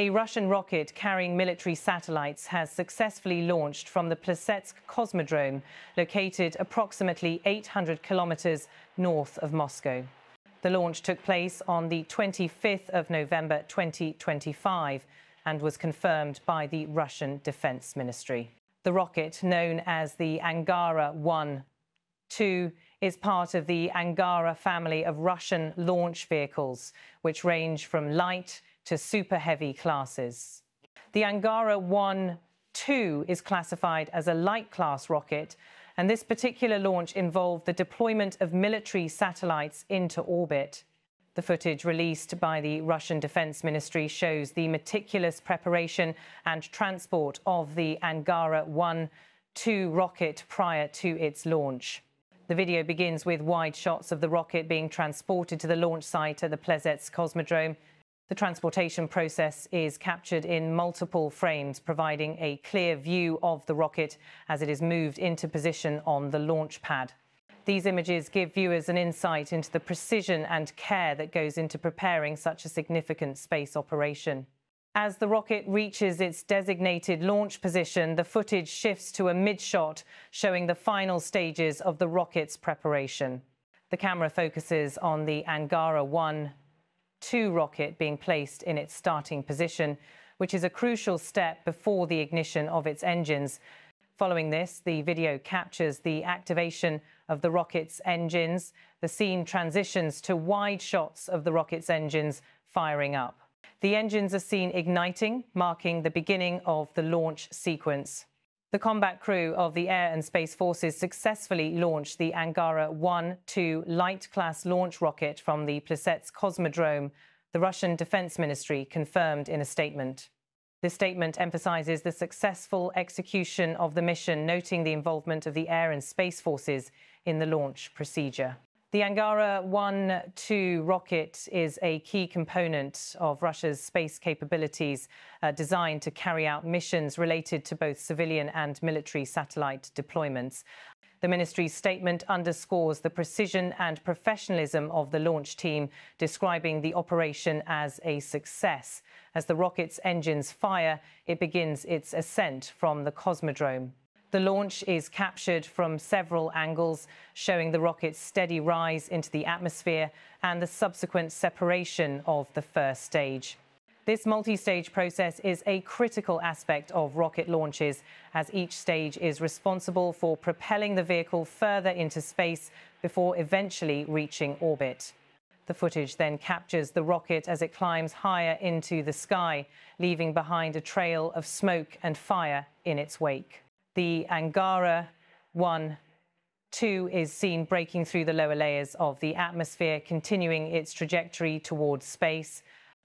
A Russian rocket carrying military satellites has successfully launched from the Plesetsk Cosmodrome, located approximately 800 kilometers north of Moscow. The launch took place on the 25th of November 2025 and was confirmed by the Russian Defense Ministry. The rocket, known as the Angara 1 2, is part of the Angara family of Russian launch vehicles, which range from light to super heavy classes. The Angara 1 2 is classified as a light class rocket, and this particular launch involved the deployment of military satellites into orbit. The footage released by the Russian Defense Ministry shows the meticulous preparation and transport of the Angara 1 2 rocket prior to its launch. The video begins with wide shots of the rocket being transported to the launch site at the Plesetsk Cosmodrome. The transportation process is captured in multiple frames, providing a clear view of the rocket as it is moved into position on the launch pad. These images give viewers an insight into the precision and care that goes into preparing such a significant space operation. As the rocket reaches its designated launch position, the footage shifts to a mid shot showing the final stages of the rocket's preparation. The camera focuses on the Angara 1 2 rocket being placed in its starting position, which is a crucial step before the ignition of its engines. Following this, the video captures the activation of the rocket's engines. The scene transitions to wide shots of the rocket's engines firing up. The engines are seen igniting, marking the beginning of the launch sequence. The combat crew of the Air and Space Forces successfully launched the Angara 1 2 light class launch rocket from the Plesetsk Cosmodrome, the Russian Defense Ministry confirmed in a statement. This statement emphasizes the successful execution of the mission, noting the involvement of the Air and Space Forces in the launch procedure. The Angara 1 2 rocket is a key component of Russia's space capabilities uh, designed to carry out missions related to both civilian and military satellite deployments. The ministry's statement underscores the precision and professionalism of the launch team, describing the operation as a success. As the rocket's engines fire, it begins its ascent from the Cosmodrome. The launch is captured from several angles, showing the rocket's steady rise into the atmosphere and the subsequent separation of the first stage. This multi-stage process is a critical aspect of rocket launches, as each stage is responsible for propelling the vehicle further into space before eventually reaching orbit. The footage then captures the rocket as it climbs higher into the sky, leaving behind a trail of smoke and fire in its wake. The Angara 1 2 is seen breaking through the lower layers of the atmosphere, continuing its trajectory towards space.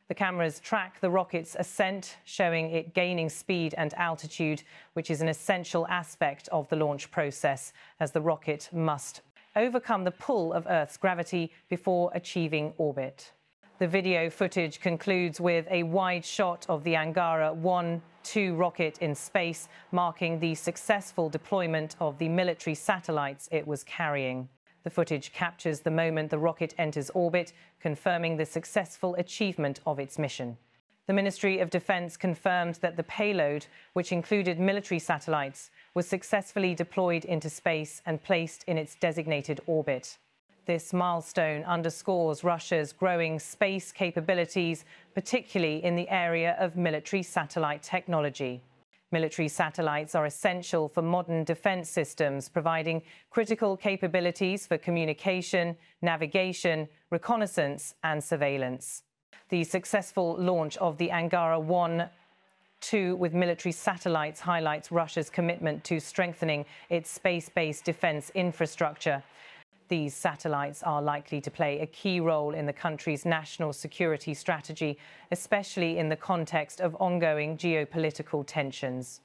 The cameras track the rocket's ascent, showing it gaining speed and altitude, which is an essential aspect of the launch process, as the rocket must overcome the pull of Earth's gravity before achieving orbit. The video footage concludes with a wide shot of the Angara 1 2 rocket in space, marking the successful deployment of the military satellites it was carrying. The footage captures the moment the rocket enters orbit, confirming the successful achievement of its mission. The Ministry of Defence confirmed that the payload, which included military satellites, was successfully deployed into space and placed in its designated orbit. This milestone underscores Russia's growing space capabilities, particularly in the area of military satellite technology. Military satellites are essential for modern defense systems, providing critical capabilities for communication, navigation, reconnaissance, and surveillance. The successful launch of the Angara 1 2 with military satellites highlights Russia's commitment to strengthening its space based defense infrastructure. These satellites are likely to play a key role in the country's national security strategy, especially in the context of ongoing geopolitical tensions.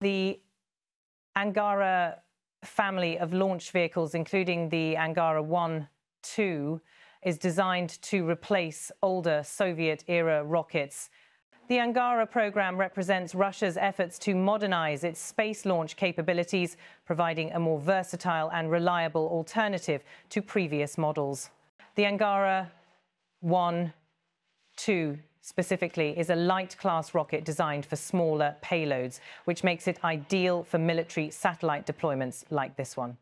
The Angara family of launch vehicles, including the Angara 1 2, is designed to replace older Soviet era rockets the Angara program represents Russia's efforts to modernize its space launch capabilities, providing a more versatile and reliable alternative to previous models. The Angara 1 2 specifically is a light class rocket designed for smaller payloads, which makes it ideal for military satellite deployments like this one.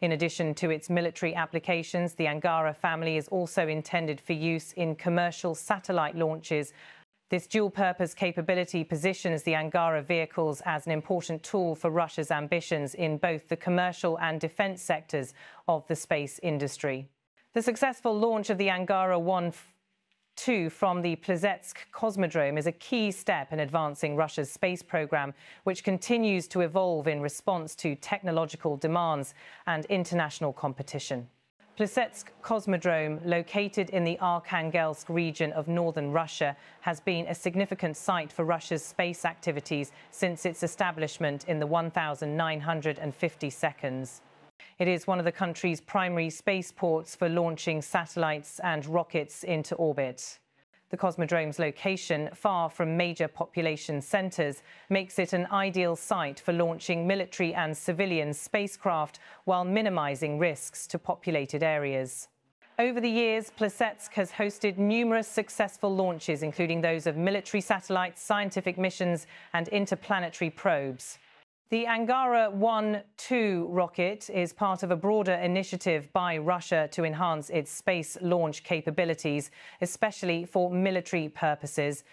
In addition to its military applications, the Angara family is also intended for use in commercial satellite launches. This dual purpose capability positions the Angara vehicles as an important tool for Russia's ambitions in both the commercial and defense sectors of the space industry. The successful launch of the Angara 1 2 from the Plesetsk Cosmodrome is a key step in advancing Russia's space program, which continues to evolve in response to technological demands and international competition. Plesetsk Cosmodrome, located in the Arkhangelsk region of northern Russia, has been a significant site for Russia's space activities since its establishment in the 1950 seconds. It is one of the country's primary spaceports for launching satellites and rockets into orbit. The Cosmodrome's location, far from major population centres, makes it an ideal site for launching military and civilian spacecraft while minimising risks to populated areas. Over the years, Plesetsk has hosted numerous successful launches, including those of military satellites, scientific missions and interplanetary probes. The Angara 1 2 rocket is part of a broader initiative by Russia to enhance its space launch capabilities, especially for military purposes.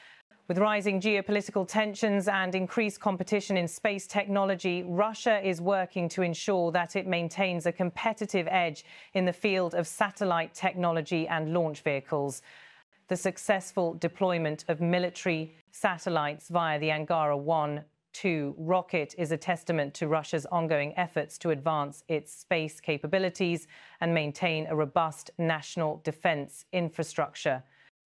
With rising geopolitical tensions and increased competition in space technology, Russia is working to ensure that it maintains a competitive edge in the field of satellite technology and launch vehicles. The successful deployment of military satellites via the Angara 1 2 rocket is a testament to Russia's ongoing efforts to advance its space capabilities and maintain a robust national defense infrastructure.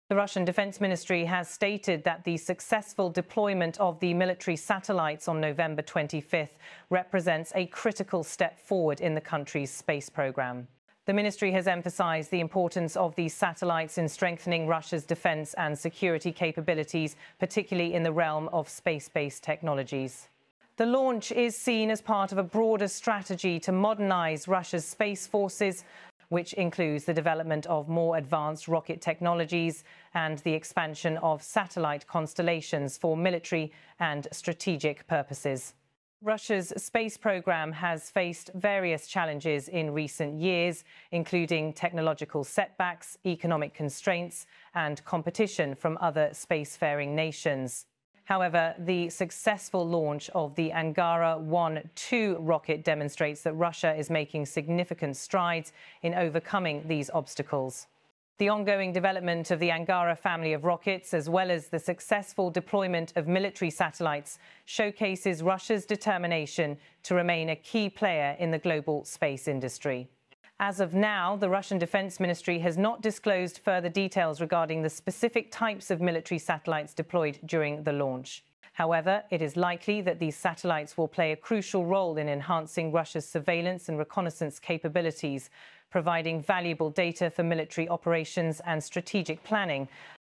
The Russian Defense Ministry has stated that the successful deployment of the military satellites on November 25th represents a critical step forward in the country's space program. The ministry has emphasized the importance of these satellites in strengthening Russia's defense and security capabilities, particularly in the realm of space based technologies. The launch is seen as part of a broader strategy to modernize Russia's space forces, which includes the development of more advanced rocket technologies and the expansion of satellite constellations for military and strategic purposes. Russia's space program has faced various challenges in recent years, including technological setbacks, economic constraints, and competition from other spacefaring nations. However, the successful launch of the Angara 1 2 rocket demonstrates that Russia is making significant strides in overcoming these obstacles. The ongoing development of the Angara family of rockets, as well as the successful deployment of military satellites, showcases Russia's determination to remain a key player in the global space industry. As of now, the Russian Defense Ministry has not disclosed further details regarding the specific types of military satellites deployed during the launch. However, it is likely that these satellites will play a crucial role in enhancing Russia's surveillance and reconnaissance capabilities, providing valuable data for military operations and strategic planning.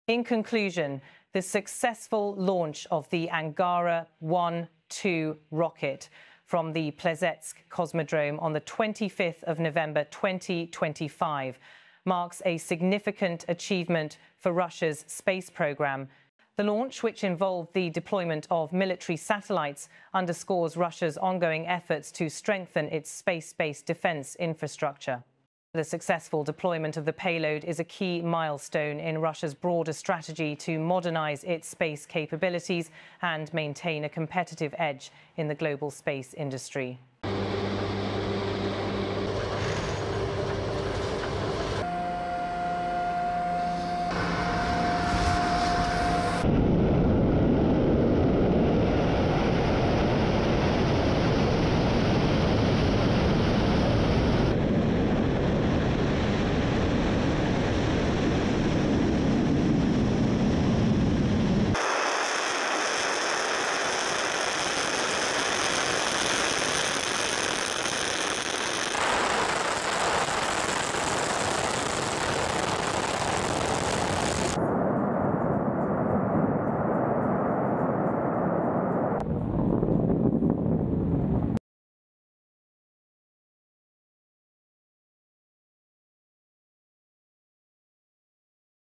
In conclusion, the successful launch of the Angara 1 2 rocket from the Plesetsk Cosmodrome on the 25th of November 2025 marks a significant achievement for Russia's space program. The launch, which involved the deployment of military satellites, underscores Russia's ongoing efforts to strengthen its space based defense infrastructure. The successful deployment of the payload is a key milestone in Russia's broader strategy to modernize its space capabilities and maintain a competitive edge in the global space industry.